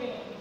Okay.